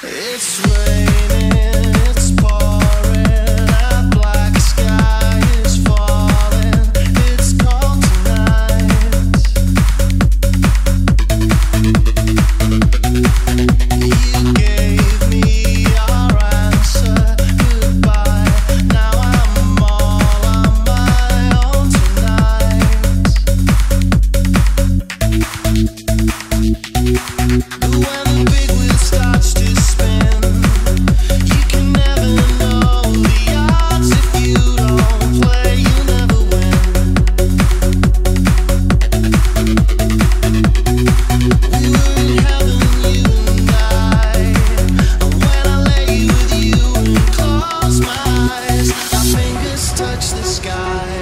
It's raining eyes, our fingers touch the sky.